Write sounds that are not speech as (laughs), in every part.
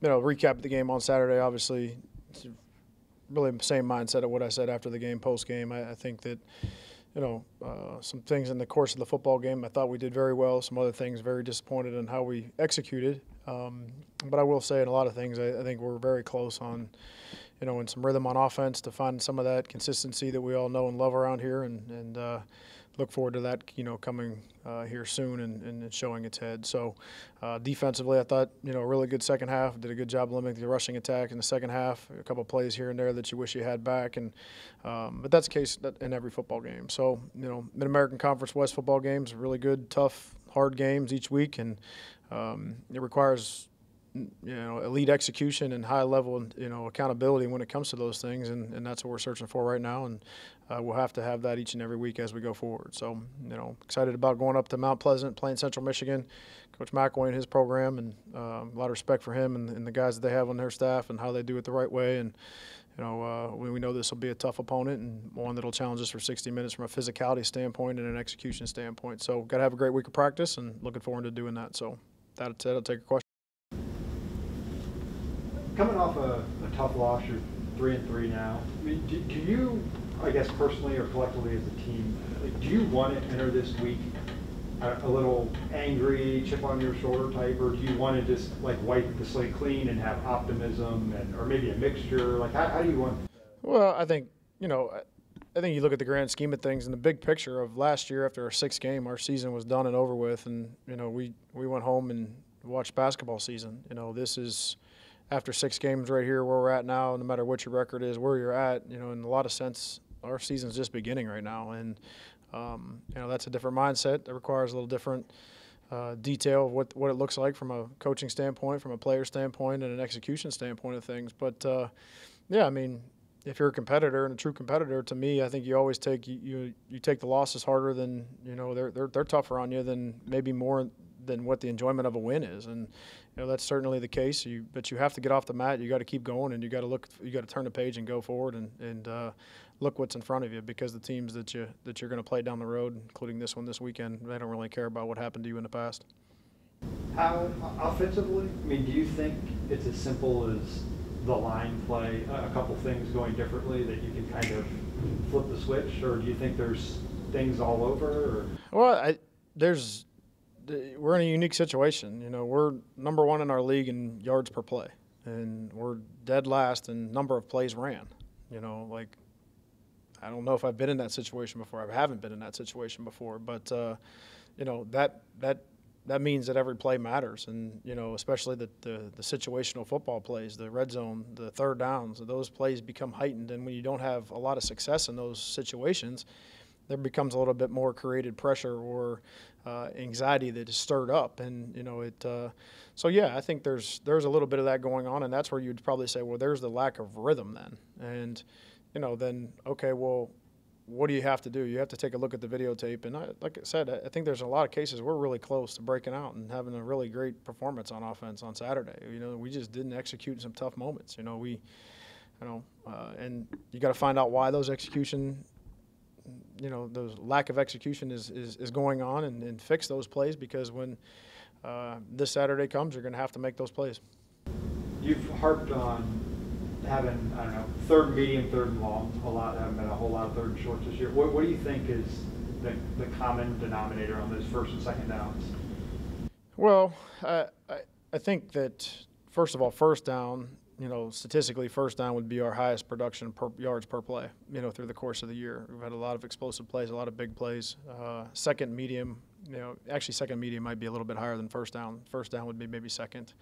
you know, recap the game on Saturday. Obviously, really the same mindset of what I said after the game, post game. I, I think that you know, uh, some things in the course of the football game I thought we did very well. Some other things very disappointed in how we executed. Um, but I will say in a lot of things, I, I, think we're very close on, you know, in some rhythm on offense to find some of that consistency that we all know and love around here, and and uh, look forward to that, you know, coming uh, here soon and, and, showing its head. So, uh, defensively, I thought, you know, a really good second half. Did a good job limiting the rushing attack in the second half. A couple plays here and there that you wish you had back, and um, but that's the case in every football game. So, you know, Mid American Conference West football games, really good, tough, hard games each week, and um, it requires you know elite execution and high level you know accountability when it comes to those things and, and that's what we're searching for right now and uh, we'll have to have that each and every week as we go forward. So you know excited about going up to Mount Pleasant playing Central Michigan. Coach McElwain and his program and uh, a lot of respect for him and, and, the guys that they have on their staff and how they do it the right way. And you know uh, we, we know this will be a tough opponent and one that'll challenge us for 60 minutes from a physicality standpoint and an execution standpoint. So got to have a great week of practice and looking forward to doing that. So that said I'll take a question. Coming off a, a, tough loss, you're three and three now. I mean, do, do, you, I guess personally or collectively as a team, like, do you want to enter this week a, a, little angry, chip on your shoulder type, or do you want to just like wipe the slate clean and have optimism and or maybe a mixture? Like, how, how do you want? Well, I think you know. I think you look at the grand scheme of things and the big picture of last year after our sixth game, our season was done and over with, and you know we we went home and watched basketball season. You know this is after six games right here where we're at now, no matter what your record is, where you're at, you know, in a lot of sense, our season's just beginning right now, and um, you know that's a different mindset that requires a little different uh, detail of what what it looks like from a coaching standpoint, from a player standpoint, and an execution standpoint of things. But uh, yeah, I mean, if you're a competitor and a true competitor, to me, I think you always take you you, you take the losses harder than you know they're they're they're tougher on you than maybe more than what the enjoyment of a win is. And you know that's certainly the case. You, but you have to get off the mat. You got to keep going, and you got to look. You got to turn the page and go forward and and uh, look what's in front of you because the teams that you that you're going to play down the road, including this one this weekend, they don't really care about what happened to you in the past. How offensively? I mean, do you think it's as simple as the line play, a couple things going differently that you can kind of flip the switch, or do you think there's things all over? Or? Well, I, there's we're in a unique situation. You know, we're number one in our league in yards per play, and we're dead last in number of plays ran. You know, like I don't know if I've been in that situation before. I haven't been in that situation before, but uh, you know that that that means that every play matters, and you know, especially the, the, the situational football plays, the red zone, the third downs, those plays become heightened. And when you don't have a lot of success in those situations, there becomes a little bit more created pressure or uh, anxiety that is stirred up, and you know it. Uh, so yeah, I think there's there's a little bit of that going on, and that's where you'd probably say, well, there's the lack of rhythm then, and you know then okay, well, what do you have to do? You have to take a look at the videotape, and I, like I said, I think there's a lot of cases we're really close to breaking out and having a really great performance on offense on Saturday. You know, we just didn't execute in some tough moments. You know, we you know, uh, and you got to find out why those execution you know, the lack of execution is, is, is going on and, and fix those plays because when uh, this Saturday comes, you're going to have to make those plays. You've harped on having, I don't know, third medium, third and long a lot. Haven't been a whole lot of third and shorts this year. What, what do you think is the, the common denominator on those first and second downs? Well, I, I think that, first of all, first down you know, statistically, first down would be our highest production per yards per play, you know, through the course of the year. We've had a lot of explosive plays, a lot of big plays. Uh, second medium, you know, actually second medium might be a little bit higher than first down. First down would be maybe second.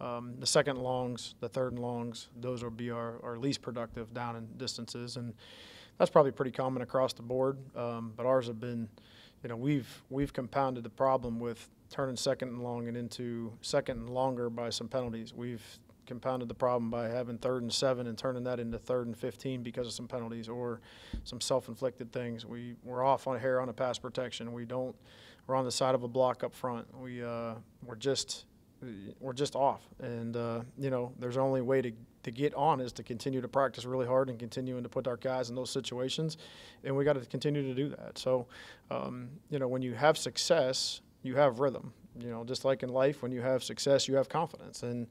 Um, the second longs, the third and longs, those would be our, our least productive down in distances, and that's probably pretty common across the board. Um, but ours have been, you know, we've we've compounded the problem with turning second and long and into second and longer by some penalties. We've compounded the problem by having third and seven and turning that into third and 15 because of some penalties or some self-inflicted things. We, we're off on a hair on a pass protection. We don't, we're on the side of a block up front. We, uh, we're just, we're just off. And, uh, you know, there's only way to, to get on is to continue to practice really hard and continuing to put our guys in those situations. And we got to continue to do that. So, um, you know, when you have success, you have rhythm. you know, just like in life, when you have success, you have confidence, and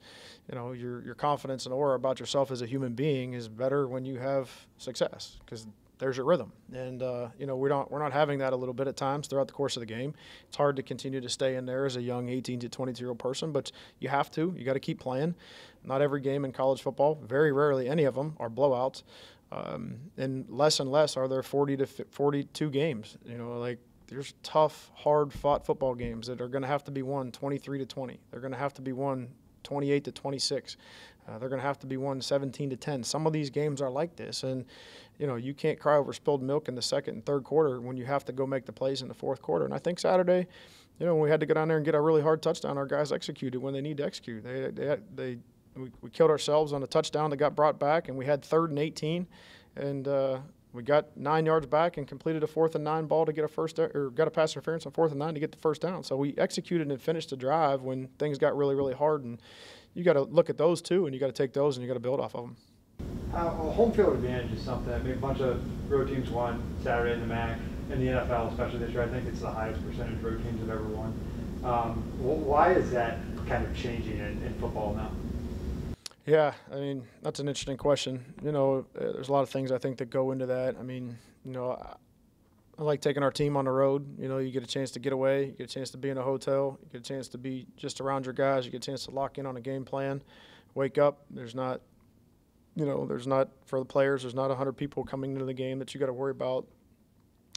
you know your your confidence and aura about yourself as a human being is better when you have success because there's your rhythm. And uh, you know we're not we're not having that a little bit at times throughout the course of the game. It's hard to continue to stay in there as a young 18 to 22 year old person, but you have to. You got to keep playing. Not every game in college football, very rarely any of them are blowouts. Um, and less and less are there 40 to 42 games. You know, like there's tough, hard fought football games that are going to have to be won 23 to 20. They're going to have to be won 28 to 26. Uh, they're going to have to be won 17 to 10. Some of these games are like this, and you know you can't cry over spilled milk in the second and third quarter when you have to go make the plays in the fourth quarter. And I think Saturday, you know, when we had to go down there and get a really hard touchdown, our guys executed when they need to execute. They they they we, we killed ourselves on a touchdown that got brought back, and we had third and 18, and uh, we got nine yards back and completed a fourth and nine ball to get a first or got a pass interference on fourth and nine to get the first down. So we executed and finished the drive when things got really really hard, and you got to look at those too, and you got to take those and you got to build off of them. Uh, well, home field advantage is something. I mean, a bunch of road teams won Saturday in the MAC, in the NFL especially this year. I think it's the highest percentage road teams have ever won. Um, why is that kind of changing in, in football now? Yeah, I mean that's an interesting question. You know, uh, there's a lot of things I think that go into that. I mean, you know, I, like taking our team on the road. You know, you get a chance to get away, you get a chance to be in a hotel, you get a chance to be just around your guys, you get a chance to lock in on a game plan, wake up. There's not, you know, there's not for the players. There's not 100 people coming into the game that you got to worry about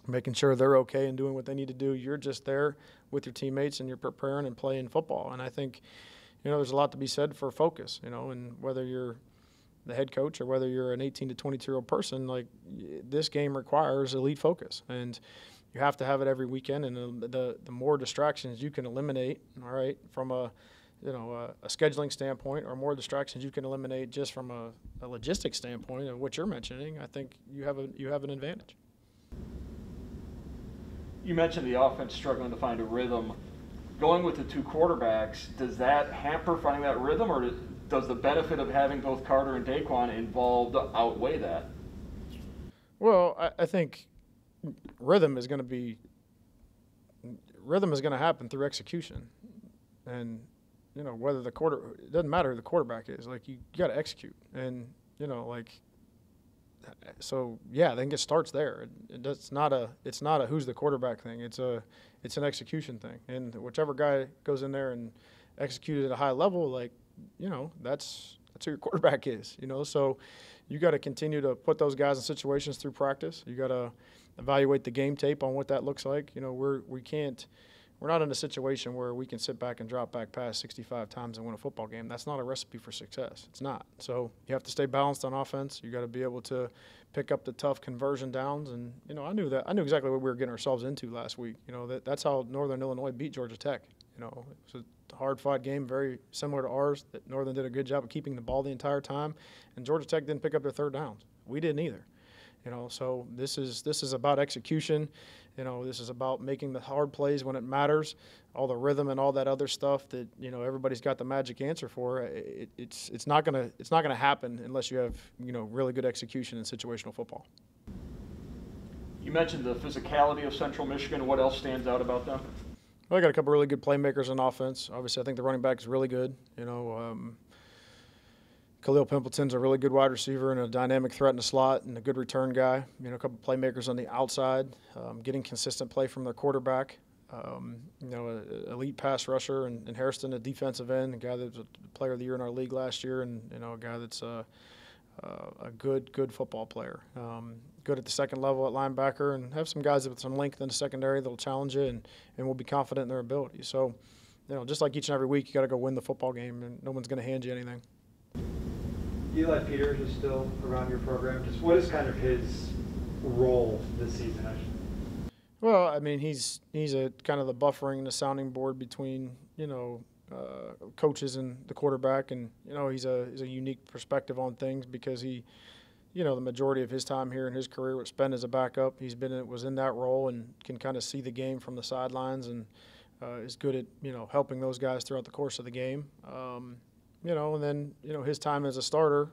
making sure they're okay and doing what they need to do. You're just there with your teammates and you're preparing and playing football. And I think you know, there's a lot to be said for focus, you know, and whether you're the head coach or whether you're an 18 to 22 year old person, like this game requires elite focus. And you have to have it every weekend. And the, the, the more distractions you can eliminate, all right, from a, you know, a, a, scheduling standpoint or more distractions you can eliminate just from a, a logistics standpoint of what you're mentioning, I think you have a, you have an advantage. You mentioned the offense struggling to find a rhythm going with the two quarterbacks, does that hamper finding that rhythm, or does the benefit of having both Carter and Dequan involved outweigh that? Well, I, I think rhythm is going to be rhythm is going to happen through execution, and you know whether the quarter it doesn't matter who the quarterback is. Like you, got to execute, and you know like so yeah, I think it starts there. It, it's not a it's not a who's the quarterback thing. It's a it's an execution thing, and whichever guy goes in there and executes at a high level, like you know, that's that's who your (laughs) quarterback is. You know, so you got to continue to put those guys in situations through practice. You got to evaluate the game tape on what that looks like. You know, we're we can't we're not in a situation where we can sit back and drop back pass 65 times and win a football game. That's not a recipe for success. It's not. So you have to stay balanced on offense. You got to be able to pick up the tough conversion downs. And you know, I knew that. I knew exactly what we were getting ourselves into last week. You know, that that's how Northern Illinois beat Georgia Tech. You know, it was a hard-fought game, very similar to ours. That Northern did a good job of keeping the ball the entire time, and Georgia Tech didn't pick up their third downs. We didn't either. You know, so this is this is about execution. You know, this is about making the hard plays when it matters. All the rhythm and all that other stuff that you know everybody's got the magic answer for. It, it's it's not gonna it's not gonna happen unless you have you know really good execution in situational football. You mentioned the physicality of Central Michigan. What else stands out about them? Well, got a couple really good playmakers on offense. Obviously, I think the running back is really good. You know, um, Kalil Pimpleton's a really good wide receiver and a dynamic threat in the slot and a good return guy. You know, a couple playmakers on the outside, um, getting consistent play from their quarterback. Um, you know, an elite pass rusher and, and, Hairston, a defensive end, a guy that was a player of the year in our league last year, and you know, a guy that's a, a good, good football player. Um, good at the second level at linebacker, and have some guys with some length in the secondary that'll challenge you and, and will be confident in their ability. So, you know, just like each and every week, you got to go win the football game, and no one's going to hand you anything. Eli Peters is still around your program. Just what is kind of his role this season? Well, I mean, he's he's a kind of the buffering, the sounding board between you know uh, coaches and the quarterback, and you know he's a he's a unique perspective on things because he, you know, the majority of his time here in his career was spent as a backup. He's been was in that role and can kind of see the game from the sidelines and uh, is good at you know helping those guys throughout the course of the game. Um, you know, and then you know his time as a starter,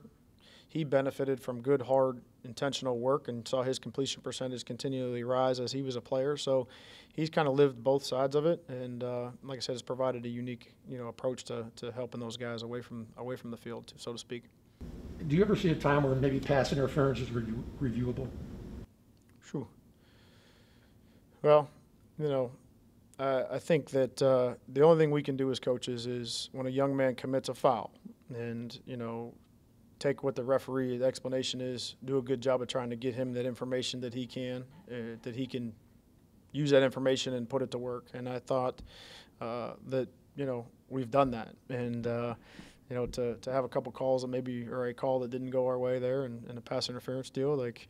he benefited from good, hard, intentional work and saw his completion percentage continually rise as he was a player. So he's kind of lived both sides of it, and uh, like I said, has provided a unique, you know, approach to, to helping those guys away from away from the field, so to speak. Do you ever see a time where maybe pass interference is review- reviewable? Sure. Well, you know, I, I think that uh, the only thing we can do as coaches is when a young man commits a foul, and you know, take what the referee the explanation is, do a good job of trying to get him that information that he can, uh, that he can use that information and put it to work. And I thought uh, that you know we've done that, and uh, you know to, to have a couple calls that maybe or a call that didn't go our way there and, and a pass interference deal like.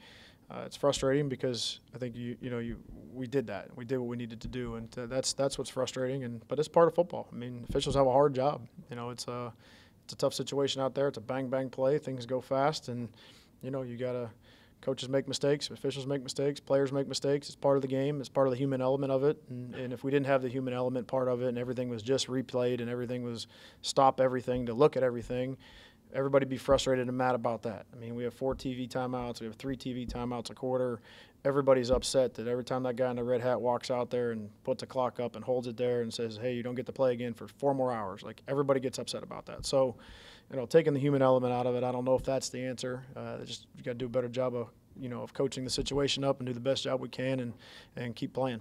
Uh, it's frustrating because I think you you know you we did that we did what we needed to do and uh, that's that's what's frustrating and but it's part of football. I mean officials have a hard job. You know it's a it's a tough situation out there. It's a bang bang play. Things go fast and you know you gotta coaches make mistakes, officials make mistakes, players make mistakes. It's part of the game. It's part of the human element of it. And, and if we didn't have the human element part of it and everything was just replayed and everything was stop everything to look at everything, everybody be frustrated and mad about that. I mean, we have four TV timeouts, we have three TV timeouts a quarter. Everybody's upset that every time that guy in the red hat walks out there and puts a clock up and holds it there and says, "Hey, you don't get to play again for four more hours," like everybody gets upset about that. So, you know, taking the human element out of it, I don't know if that's the answer. Uh, just you got to do a better job of you know of coaching the situation up and do the best job we can and and keep playing.